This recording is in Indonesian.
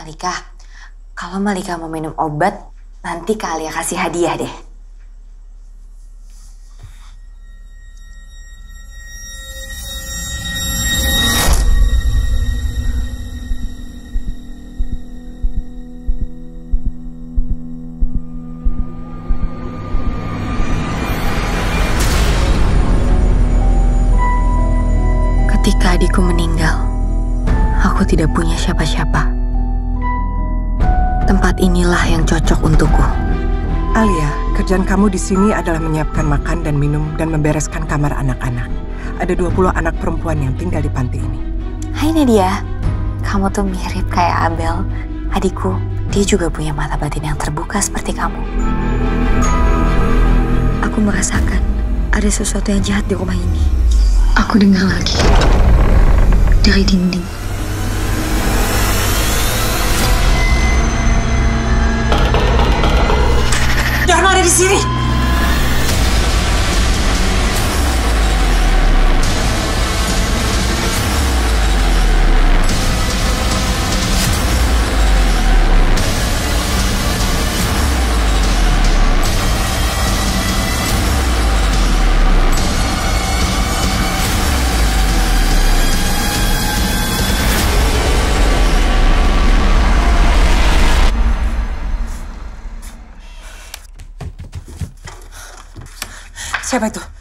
Malika, kalau Malika mau minum obat, nanti kali ya kasih hadiah deh. Ketika adikku meninggal, aku tidak punya siapa-siapa. Tempat inilah yang cocok untukku. Alia, kerjaan kamu di sini adalah menyiapkan makan dan minum dan membereskan kamar anak-anak. Ada 20 anak perempuan yang tinggal di panti ini. Hai Nadia, kamu tuh mirip kayak Abel, adikku. Dia juga punya mata batin yang terbuka seperti kamu. Aku merasakan ada sesuatu yang jahat di rumah ini. Aku dengar lagi dari dinding. Jangan ada di ¡Chao!